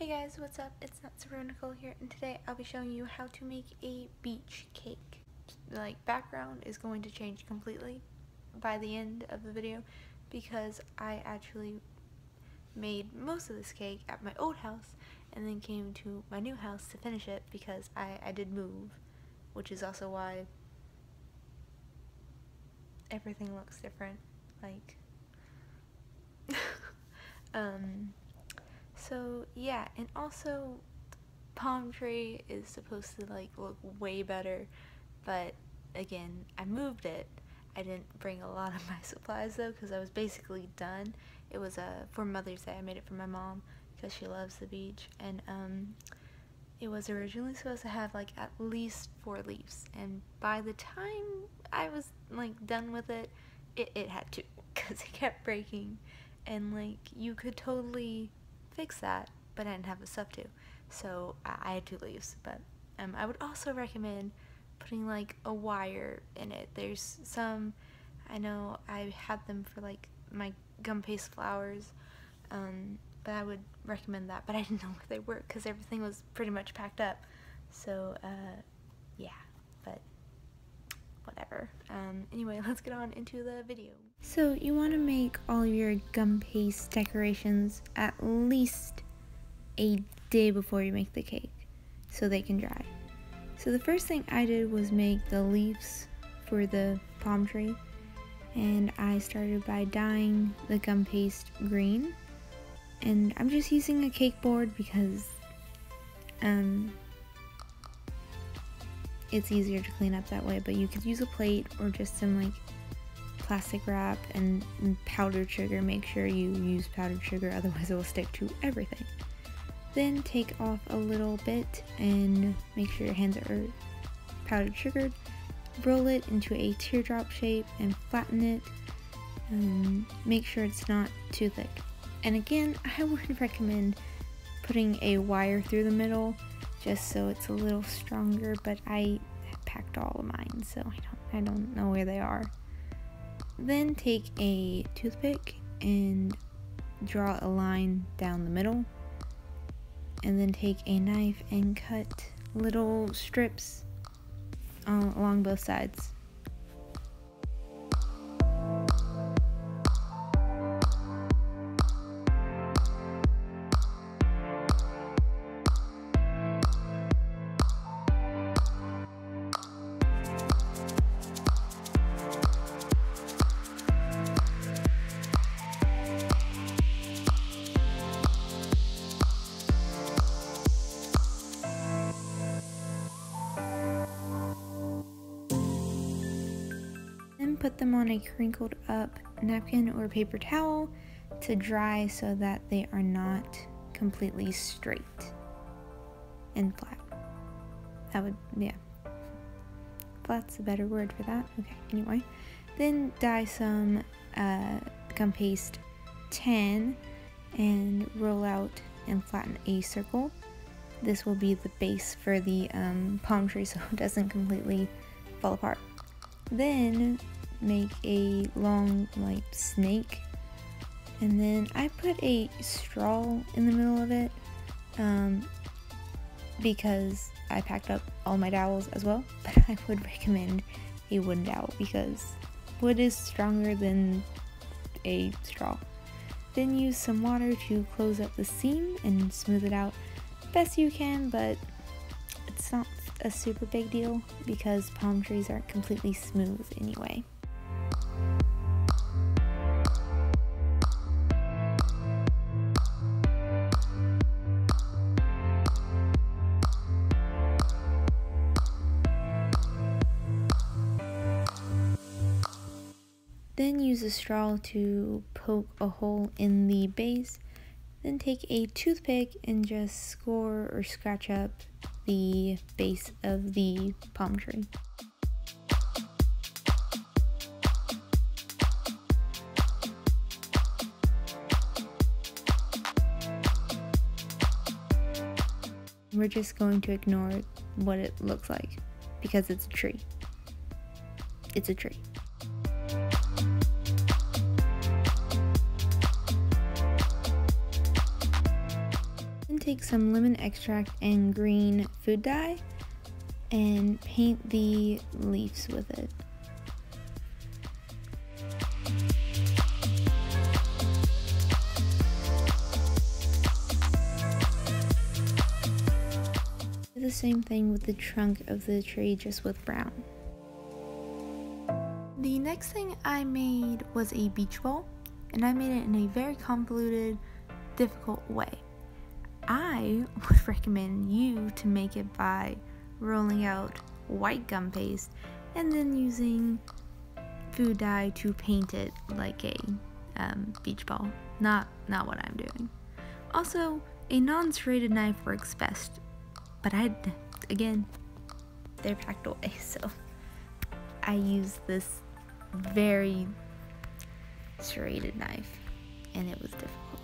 Hey guys, what's up? It's Not Nicole here, and today I'll be showing you how to make a beach cake. Like, background is going to change completely by the end of the video because I actually made most of this cake at my old house and then came to my new house to finish it because I, I did move, which is also why everything looks different. Like, um, so yeah, and also palm tree is supposed to like look way better, but again, I moved it. I didn't bring a lot of my supplies though because I was basically done. It was uh, for Mother's Day. I made it for my mom because she loves the beach, and um, it was originally supposed to have like at least four leaves, and by the time I was like done with it, it, it had two because it kept breaking, and like you could totally fix that, but I didn't have the stuff to. So I, had two leaves, but um, I would also recommend putting like a wire in it. There's some, I know I had them for like my gum paste flowers, um, but I would recommend that, but I didn't know where they were because everything was pretty much packed up. So, uh, yeah, but whatever. Um, anyway, let's get on into the video. So you want to make all your gum paste decorations at least a day before you make the cake so they can dry. So the first thing I did was make the leaves for the palm tree and I started by dyeing the gum paste green and I'm just using a cake board because um, it's easier to clean up that way but you could use a plate or just some like plastic wrap and, powdered sugar. Make sure you use powdered sugar otherwise it will stick to everything. Then take off a little bit and make sure your hands are powdered sugared roll it into a teardrop shape and flatten it. And make sure it's not too thick. And again I would recommend putting a wire through the middle just so it's a little stronger but I packed all of mine so I don't I don't know where they are then take a toothpick and draw a line down the middle. And then take a knife and cut little strips uh, along both sides them on a crinkled up napkin or paper towel to dry so that they are not completely straight and flat. That would, yeah. Flat's a better word for that. Okay, anyway. Then dye some uh, gum paste tan and roll out and flatten a circle. This will be the base for the um, palm tree so it doesn't completely fall apart. Then make a long like snake and then I put a straw in the middle of it um, because I packed up all my dowels as well but I would recommend a wooden dowel because wood is stronger than a straw then use some water to close up the seam and smooth it out best you can but it's not a super big deal because palm trees aren't completely smooth anyway. Then use a straw to poke a hole in the base. Then take a toothpick and just score or scratch up the base of the palm tree. We're just going to ignore what it looks like because it's a tree. It's a tree. Take some lemon extract and green food dye and paint the leaves with it. Do the same thing with the trunk of the tree just with brown. The next thing I made was a beach ball and I made it in a very convoluted, difficult way. I would recommend you to make it by rolling out white gum paste and then using food dye to paint it like a um, beach ball. Not not what I'm doing. Also, a non-serrated knife works best, but I again they're packed away, so I use this very serrated knife, and it was difficult.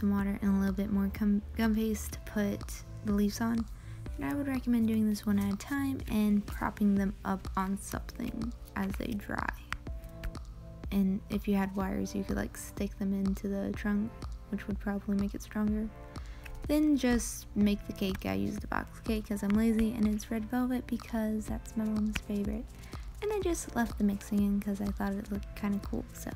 Some water and a little bit more gum, gum paste to put the leaves on. And I would recommend doing this one at a time and propping them up on something as they dry. And if you had wires, you could like stick them into the trunk, which would probably make it stronger. Then just make the cake. I used a box cake because I'm lazy and it's red velvet because that's my mom's favorite. And I just left the mixing in because I thought it looked kind of cool, so.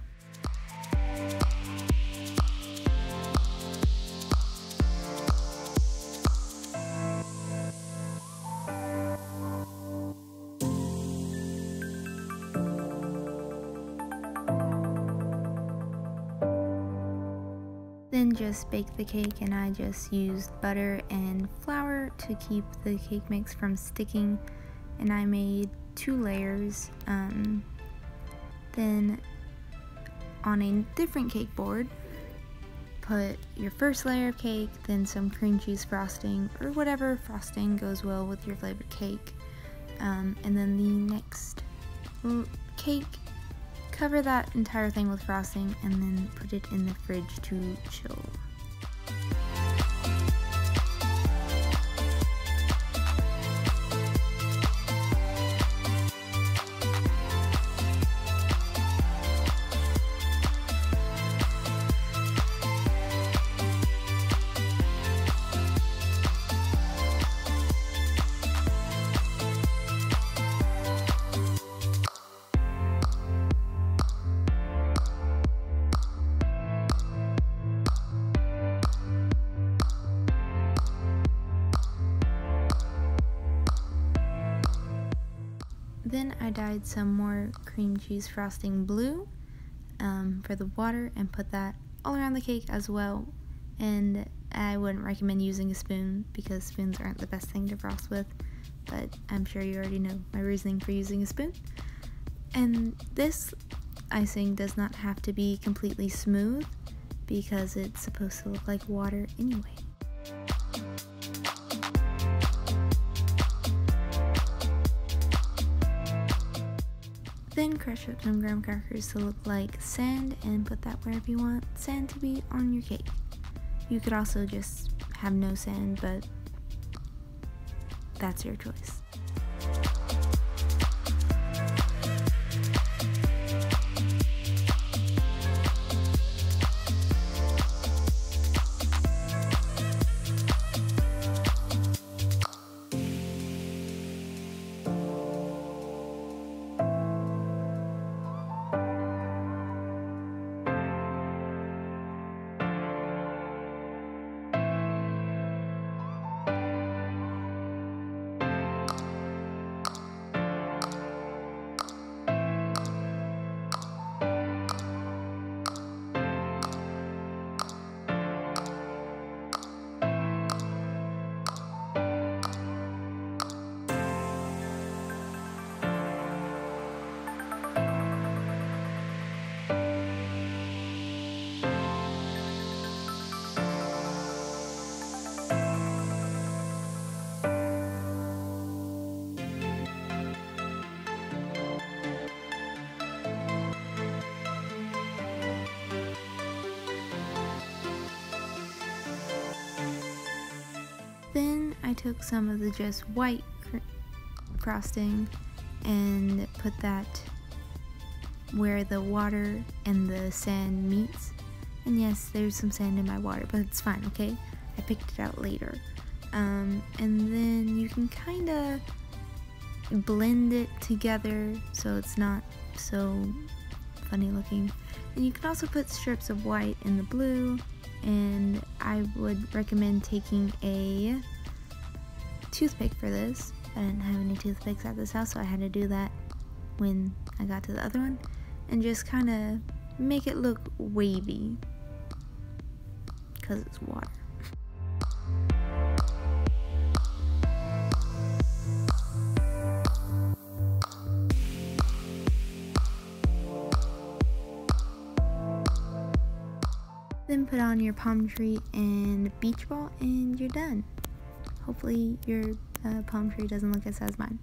Just bake the cake and I just used butter and flour to keep the cake mix from sticking and I made two layers. Um, then on a different cake board, put your first layer of cake, then some cream cheese frosting or whatever frosting goes well with your flavored cake. Um, and then the next cake Cover that entire thing with frosting and then put it in the fridge to chill. Then I dyed some more cream cheese frosting blue um, for the water and put that all around the cake as well. And I wouldn't recommend using a spoon because spoons aren't the best thing to frost with, but I'm sure you already know my reasoning for using a spoon. And this icing does not have to be completely smooth because it's supposed to look like water anyway. Then crush up some graham crackers to look like sand and put that wherever you want sand to be on your cake. You could also just have no sand, but that's your choice. Took some of the just white frosting and put that where the water and the sand meets. And yes, there's some sand in my water, but it's fine, okay? I picked it out later. Um, and then you can kind of blend it together so it's not so funny looking. And you can also put strips of white in the blue, and I would recommend taking a toothpick for this. I didn't have any toothpicks at this house, so I had to do that when I got to the other one, and just kind of make it look wavy because it's water. Then put on your palm tree and beach ball and you're done. Hopefully your uh, palm tree doesn't look as sad as mine.